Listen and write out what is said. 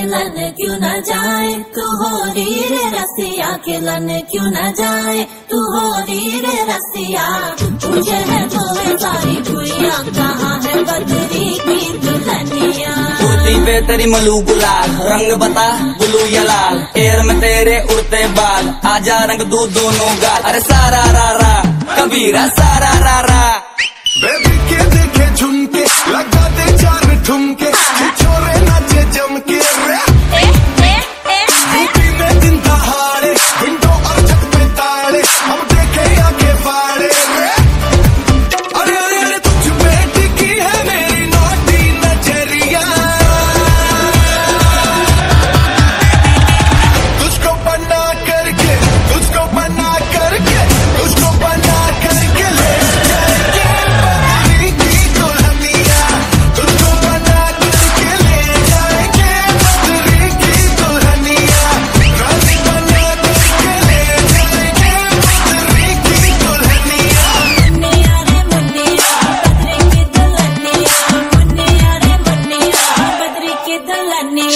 खेलन क्यों न जाए तू हो रे रसिया खेलन क्यों न जाए तू हो रे रसिया तुझे है तो सारी भूया कहाँ है बदरी की दुल्हनिया पे तेरी मलू गुलाल रंग बता बुलू या लाल एयर में तेरे उड़ते बाल आजा रंग दू दोनों गाल अरे सारा रा रा कबीरा सारा रा रा के दलने